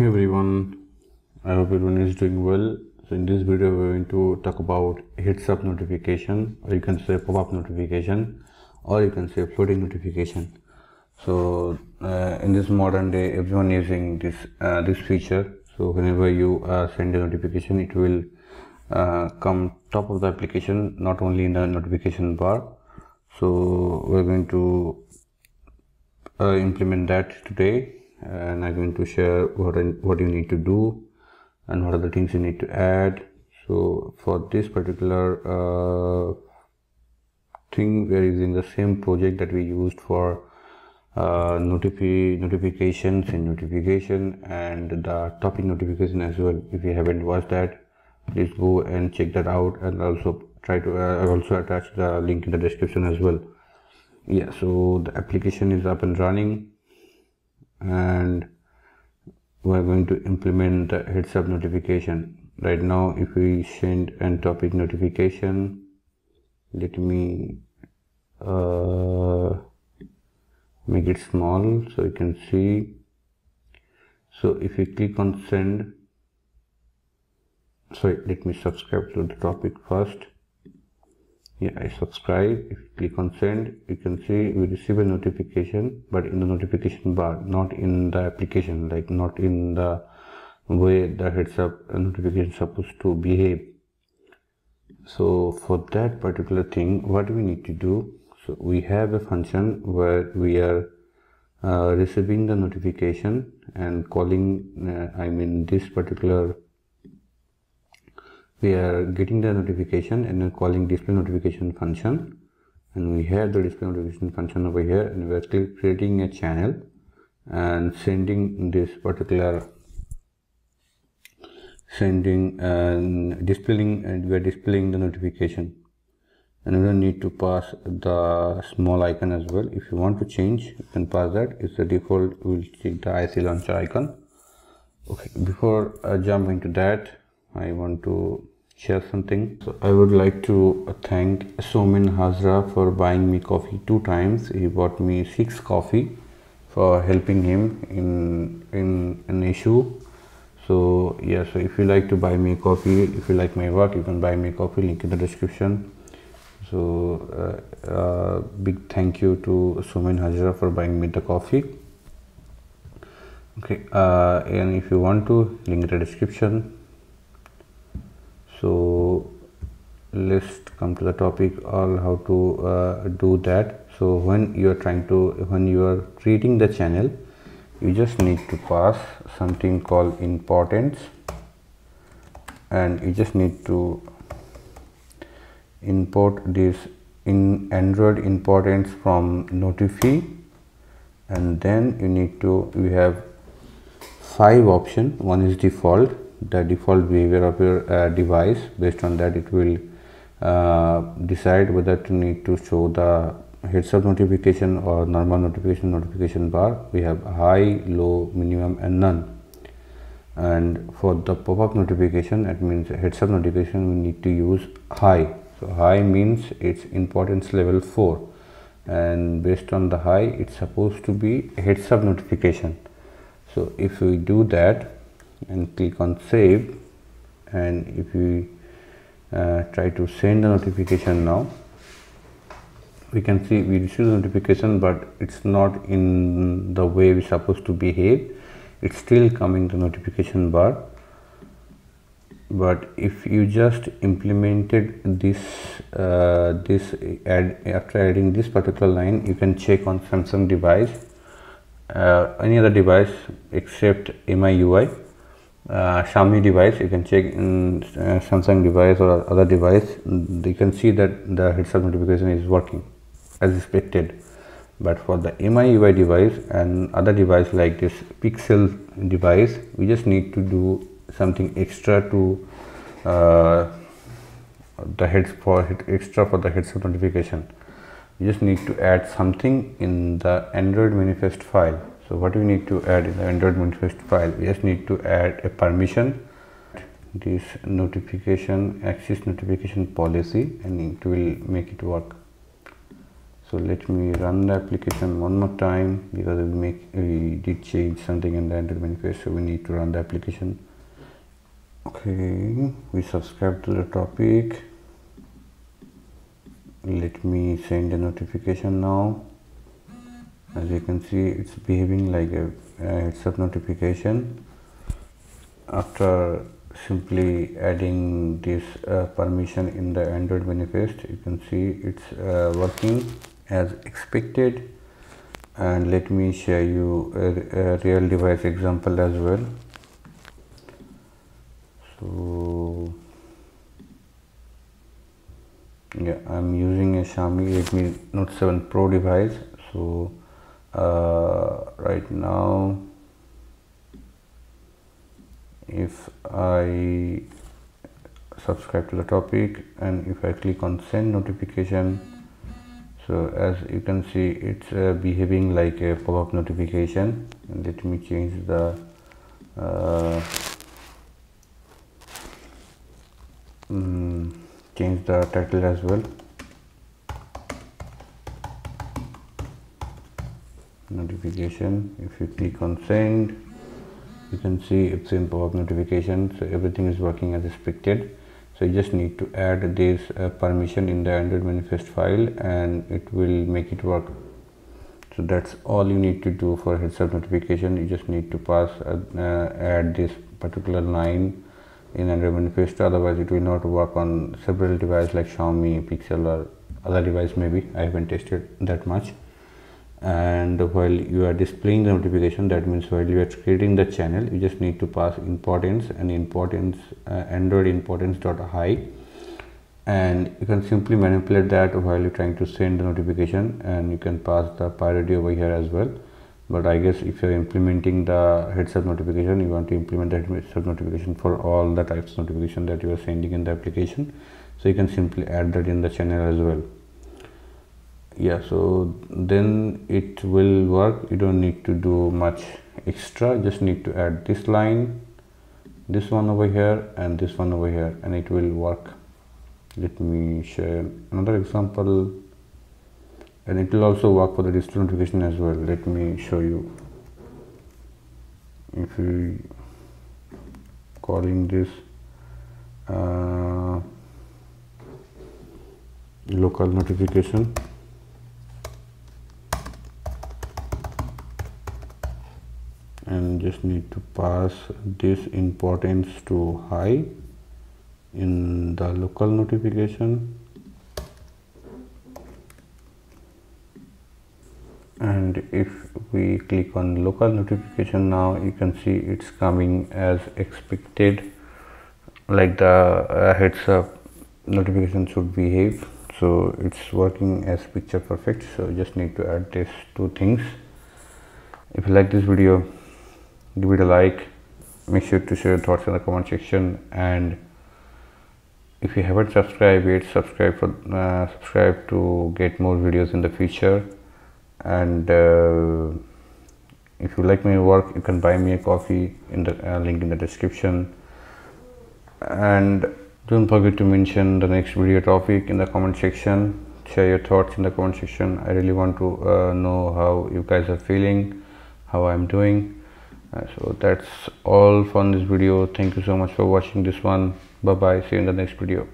Hey everyone, I hope everyone is doing well. So in this video we're going to talk about heads up notification or you can say pop-up notification or you can say floating notification. So uh, in this modern day everyone using this uh, this feature. So whenever you uh, send a notification it will uh, come top of the application not only in the notification bar. So we're going to uh, implement that today and I'm going to share what what you need to do and what are the things you need to add. So for this particular uh, thing we are using the same project that we used for uh, Notifee notifications and notification and the topic notification as well. If you haven't watched that please go and check that out and also try to uh, also attach the link in the description as well. Yeah so the application is up and running and we're going to implement the heads up notification. Right now if we send an topic notification let me uh, make it small so you can see. So if you click on send sorry let me subscribe to the topic first yeah i subscribe. If you click on send you can see we receive a notification but in the notification bar not in the application like not in the way the heads up notification is supposed to behave. So for that particular thing what we need to do so we have a function where we are uh, receiving the notification and calling uh, i mean this particular we are getting the notification and then calling display notification function. And we have the display notification function over here and we are still creating a channel and sending this particular sending and displaying and we are displaying the notification. And we don't need to pass the small icon as well. If you want to change you can pass that. It's the default. We'll check the IC launcher icon. Okay before uh, I jump into that I want to share something. So i would like to thank somin hazra for buying me coffee two times. He bought me six coffee for helping him in in an issue. So yeah so if you like to buy me coffee if you like my work you can buy me coffee link in the description. So uh, uh, big thank you to Somin Hazra for buying me the coffee. Okay uh, and if you want to link in the description so let's come to the topic all how to uh, do that. So when you are trying to when you are creating the channel you just need to pass something called importance. And you just need to import this in android importance from Notifee. And then you need to we have five option. One is default the default behavior of your uh, device. Based on that it will uh, decide whether to need to show the heads up notification or normal notification notification bar. We have high low minimum and none. And for the pop-up notification that means heads up notification we need to use high. So high means it's importance level 4 and based on the high it's supposed to be heads up notification. So if we do that and click on save. And if we uh, try to send the notification now we can see we receive the notification but it's not in the way we supposed to behave. It's still coming the notification bar. But if you just implemented this uh, this add after adding this particular line you can check on samsung device uh, any other device except MIUI uh, Xiaomi device you can check in uh, Samsung device or other device. You can see that the heads up notification is working as expected. But for the MIUI device and other device like this Pixel device we just need to do something extra to uh, the heads for extra for the heads up notification. You just need to add something in the Android manifest file so what we need to add in the android manifest file? We just need to add a permission this notification access notification policy and it will make it work. So let me run the application one more time because we make we did change something in the android manifest so we need to run the application. Okay we subscribe to the topic. Let me send a notification now as you can see it's behaving like a, heads up notification. After simply adding this uh, permission in the android manifest you can see it's uh, working as expected. And let me share you a, a real device example as well. So yeah i'm using a xiaomi redmi note 7 pro device. So uh, right now if i subscribe to the topic and if i click on send notification so as you can see it's uh, behaving like a pop-up notification. And let me change the uh, um, change the title as well notification. If you click on send you can see it's in pop-up notification so everything is working as expected. So you just need to add this uh, permission in the android manifest file and it will make it work. So that's all you need to do for heads up notification. You just need to pass uh, uh, add this particular line in Android manifest. Otherwise it will not work on several devices like Xiaomi, Pixel or other device maybe. I haven't tested that much and while you are displaying the notification that means while you are creating the channel you just need to pass importance and importance uh, android importance dot high and you can simply manipulate that while you're trying to send the notification and you can pass the priority over here as well. But I guess if you're implementing the heads up notification you want to implement that heads up notification for all the types of notification that you are sending in the application. So you can simply add that in the channel as well yeah so then it will work. You don't need to do much extra. Just need to add this line this one over here and this one over here and it will work. Let me share another example. And it will also work for the digital notification as well. Let me show you. If we calling this uh, local notification pass this importance to high in the local notification. And if we click on local notification now you can see it's coming as expected like the uh, heads up notification should behave. So it's working as picture perfect. So just need to add these two things. If you like this video give it a like. Make sure to share your thoughts in the comment section. And if you haven't subscribed yet subscribe for uh, subscribe to get more videos in the future. And uh, if you like my work you can buy me a coffee in the uh, link in the description. And don't forget to mention the next video topic in the comment section. Share your thoughts in the comment section. I really want to uh, know how you guys are feeling how i'm doing so that's all from this video. Thank you so much for watching this one. Bye bye see you in the next video